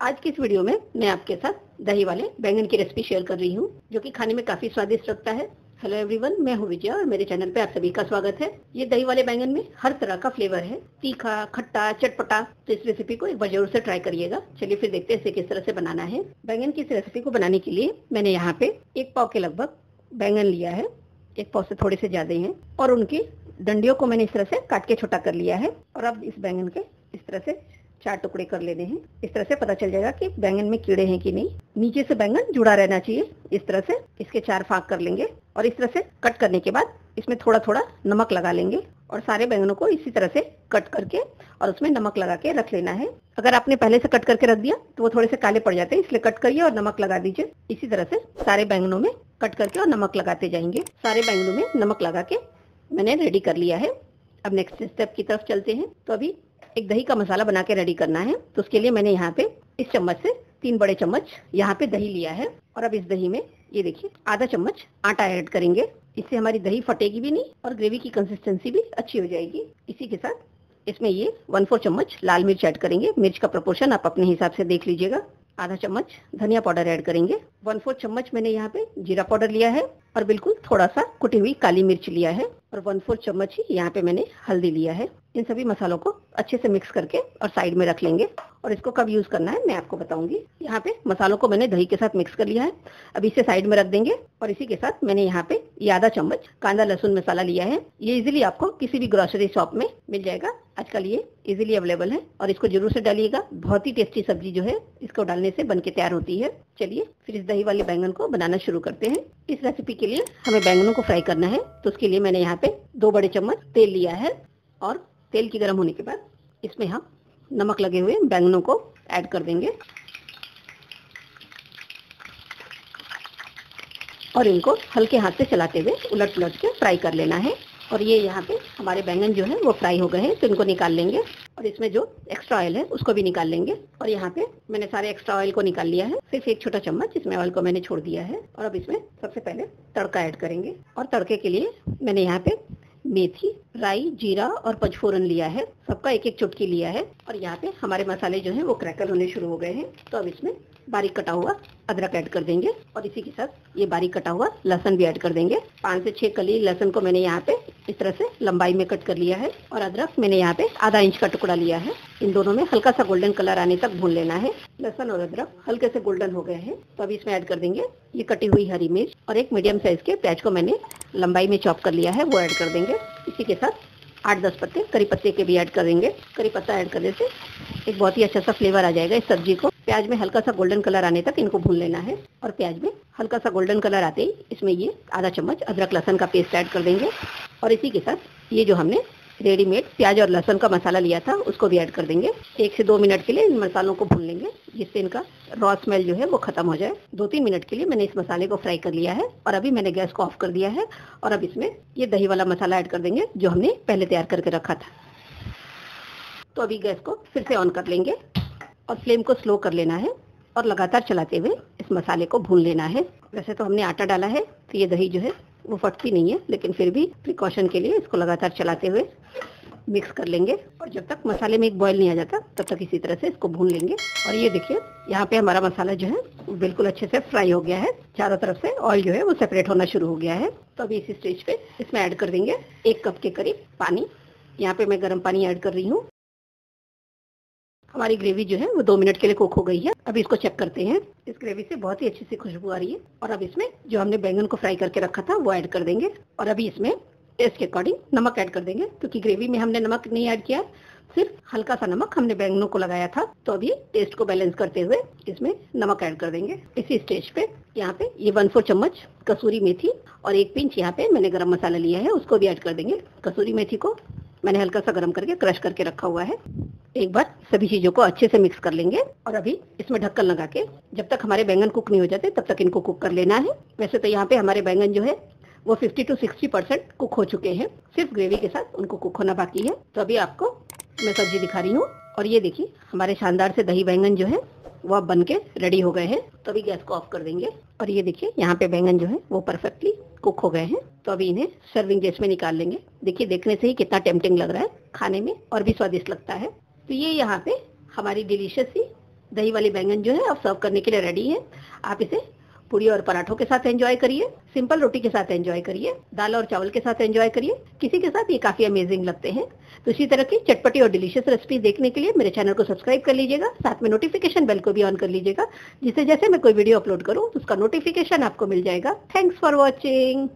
आज की इस वीडियो में मैं आपके साथ दही वाले बैंगन की रेसिपी शेयर कर रही हूँ, जो कि खाने में काफ़ी स्वादिष्ट लगता है। हेलो एवरीवन मैं हूँ विजया और मेरे चैनल पे आप सभी का स्वागत है। ये दही वाले बैंगन में हर तरह का फ्लेवर है। तीखा, खट्टा, चटपटा तो इस रेसिपी को एक बार ज़रूर से ट्राई करिएगा। चलिए फिर देखते हैं इसे किस तरह से बनाना है। बैंगन की इस रेसिपी को बनाने के लिए मैंने यहाँ पे एक पाव के लगभग बैंगन लिया है। एक पाव से थोड़े से ज़्यादा ही और उनकी डंडियों को मैंने इस तरह से काट के छोटा कर लिया है। और अब इस बैंगन के इस तरह से चार टुकड़े कर लेने हैं। इस तरह से पता चल जाएगा कि बैंगन में कीड़े हैं कि नहीं। नीचे से बैंगन जुड़ा रहना चाहिए। इस तरह से इसके चार फाक कर लेंगे और इस तरह से कट करने के बाद इसमें थोड़ा थोड़ा नमक लगा लेंगे और सारे बैंगनों को इसी तरह से कट करके और उसमें नमक लगा के रख लेना है। अगर आपने पहले से कट करके रख दिया तो वो थोड़े से काले पड़ जाते हैं, इसलिए कट करिए और नमक लगा दीजिए। इसी तरह से सारे बैंगनों में कट करके और नमक लगाते जाएँगे। सारे बैंगनों में नमक लगा के मैंने रेडी कर लिया है। अब नेक्स्ट स्टेप की तरफ़ चलते हैं। तो अभी एक दही का मसाला बना के रेडी करना है। तो उसके लिए मैंने यहाँ पे इस चम्मच से तीन बड़े चम्मच यहाँ पे दही लिया है। और अब इस दही में ये देखिए, आधा चम्मच आटा ऐड करेंगे। इससे हमारी दही फटेगी भी नहीं और ग्रेवी की कंसिस्टेंसी भी अच्छी हो जाएगी। इसी के साथ इसमें ये वन फोर चम्मच लाल मिर्च ऐड करेंगे। मिर्च का प्रपोर्शन आप अपने हिसाब से देख लीजिएगा। आधा चम्मच धनिया पाउडर ऐड करेंगे। वन फोर चम्मच मैंने यहाँ पे जीरा पाउडर लिया है और बिल्कुल थोड़ा सा कुटी हुई काली मिर्च लिया है। और वन फोर चम्मच ही यहाँ पे मैंने हल्दी लिया है। इन सभी मसालों को अच्छे से मिक्स करके और साइड में रख लेंगे। और इसको कब यूज़ करना है, मैं आपको बताऊँगी। यहाँ पे मसालों को मैंने दही के साथ मिक्स कर लिया है। अब इसे साइड में रख देंगे और इसी के साथ मैंने यहाँ पे आधा चम्मच कांदा लहसुन मसाला लिया है। ये इजिली आपको किसी भी ग्रोसरी शॉप में मिल जाएगा। आजकल ये इजिली अवेलेबल है और इसको ज़रूर से डालिएगा। बहुत ही टेस्टी सब्ज़ी जो है, इसको डालने से बन के तैयार होती है। चलिए, फिर इस दही वाले बैंगन को बनाना शुरू करते हैं। इस रेसिपी के लिए हमें बैंगनों को फ्राई करना है। तो उसके लिए मैंने यहाँ पे दो बड़े चम्मच तेल लिया है और तेल की गर्म होने के बाद इसमें हम नमक लगे हुए बैंगनों को ऐड कर देंगे। और इनको हल्के हाथ से चलाते हुए उलट पुलट के फ्राई कर लेना है। और ये यहाँ पे हमारे बैंगन जो है, वो फ्राई हो गए हैं तो इनको निकाल लेंगे। और इसमें जो एक्स्ट्रा ऑयल है, उसको भी निकाल लेंगे। और यहाँ पे मैंने सारे एक्स्ट्रा ऑयल को निकाल लिया है। सिर्फ़ एक छोटा चम्मच इसमें ऑयल को मैंने छोड़ दिया है। और अब इसमें सबसे पहले तड़का ऐड करेंगे। और तड़के के लिए मैंने यहाँ पे मेथी, राई, जीरा और पंचफोरन लिया है। सबका एक एक चुटकी लिया है और यहाँ पे हमारे मसाले जो है वो क्रैकल होने शुरू हो गए हैं। तो अब इसमें बारीक कटा हुआ अदरक ऐड कर देंगे और इसी के साथ ये बारीक कटा हुआ लहसन भी ऐड कर देंगे। पाँच से छह कली लहसन को मैंने यहाँ पे इस तरह से लंबाई में कट कर लिया है और अदरक मैंने यहाँ पे आधा इंच का टुकड़ा लिया है। इन दोनों में हल्का सा गोल्डन कलर आने तक भून लेना है। लहसन और अदरक हल्के से गोल्डन हो गए हैं। तो अभी इसमें ऐड कर देंगे। ये कटी हुई हरी मिर्च और एक मीडियम साइज़ के प्याज को मैंने लंबाई में चॉप कर लिया है। वो ऐड कर देंगे। इसी के साथ आठ दस पत्ते करी पत्ते के भी ऐड करेंगे करी पत्ता ऐड करने से एक बहुत ही अच्छा सा फ्लेवर आ जाएगा इस सब्ज़ी को। प्याज में हल्का सा गोल्डन कलर आने तक इनको भून लेना है और प्याज में हल्का सा गोल्डन कलर आते ही इसमें ये आधा चम्मच अदरक लहसन का पेस्ट ऐड कर देंगे। और इसी के साथ ये जो हमने रेडीमेड प्याज और लहसुन का मसाला लिया था, उसको भी ऐड कर देंगे। एक से दो मिनट के लिए इन मसालों को भून लेंगे, जिससे इनका रॉ स्मेल जो है वो खत्म हो जाए। दो तीन मिनट के लिए मैंने इस मसाले को फ्राई कर लिया है और अभी मैंने गैस को ऑफ़ कर दिया है और अब इसमें ये दही वाला मसाला ऐड कर देंगे, जो हमने पहले तैयार करके रखा था। तो अभी गैस को फिर से ऑन कर लेंगे और फ्लेम को स्लो कर लेना है और लगातार चलाते हुए इस मसाले को भून लेना है। वैसे तो हमने आटा डाला है तो ये दही जो है वो फटती नहीं है, लेकिन फिर भी प्रिकॉशन के लिए इसको लगातार चलाते हुए मिक्स कर लेंगे। और जब तक मसाले में एक बॉयल नहीं आ जाता, तब तक इसी तरह से इसको भून लेंगे। और ये देखिए, यहाँ पे हमारा मसाला जो है बिल्कुल अच्छे से फ्राई हो गया है। चारों तरफ़ से ऑयल जो है, वो सेपरेट होना शुरू हो गया है। तो अभी इसी स्टेज पे इसमें ऐड कर देंगे एक कप के करीब पानी। यहाँ पे मैं गर्म पानी ऐड कर रही हूँ। हमारी ग्रेवी जो है, वो दो मिनट के लिए कुक हो गई है। अभी इसको चेक करते हैं। इस ग्रेवी से बहुत ही अच्छी सी खुशबू आ रही है। और अब इसमें जो हमने बैंगन को फ्राई करके रखा था, वो ऐड कर देंगे। और अभी इसमें टेस्ट के अकॉर्डिंग नमक ऐड कर देंगे, क्योंकि ग्रेवी में हमने नमक नहीं ऐड किया। सिर्फ़ हल्का सा नमक हमने बैंगनों को लगाया था। तो अभी टेस्ट को बैलेंस करते हुए इसमें नमक ऐड कर देंगे। इसी स्टेज पे यहाँ पे ये वन फोर चम्मच कसूरी मेथी और एक पिंच यहाँ पे मैंने गरम मसाला लिया है, उसको भी ऐड कर देंगे। कसूरी मेथी को मैंने हल्का सा गर्म करके क्रश करके रखा हुआ है। एक बार सभी चीज़ों को अच्छे से मिक्स कर लेंगे और अभी इसमें ढक्कन लगा के जब तक हमारे बैंगन कुक नहीं हो जाते, तब तक इनको कुक कर लेना है। वैसे तो यहाँ पे हमारे बैंगन जो है, वो 50 टू 60 परसेंट कुक हो चुके हैं। सिर्फ़ ग्रेवी के साथ उनको कुक होना बाकी है। तो अभी आपको मैं सब्ज़ी दिखा रही हूँ। और ये देखिए, हमारे शानदार से दही बैंगन जो है, वो अब बन के रेडी हो गए हैं। तो अभी गैस को ऑफ़ कर देंगे। और ये देखिए, यहाँ पे बैंगन जो है, वो परफेक्टली कुक हो गए हैं। तो अभी इन्हें सर्विंग डिश में निकाल लेंगे। देखिए, देखने से ही कितना टेम्पटिंग लग रहा है खाने में और भी स्वादिष्ट लगता है। तो ये यहाँ पे हमारी डिलीशियस सी दही वाली बैंगन जो है अब सर्व करने के लिए रेडी है। आप इसे पूरी और पराठों के साथ एंजॉय करिए सिंपल रोटी के साथ एंजॉय करिए, दाल और चावल के साथ एंजॉय करिए। किसी के साथ ये काफ़ी अमेजिंग लगते हैं। तो इसी तरह की चटपटी और डिलीशियस रेसिपी देखने के लिए मेरे चैनल को सब्सक्राइब कर लीजिएगा, साथ में नोटिफिकेशन बेल को भी ऑन कर लीजिएगा, जिससे जैसे मैं कोई वीडियो अपलोड करूँ तो उसका नोटिफिकेशन आपको मिल जाएगा। Thanks for watching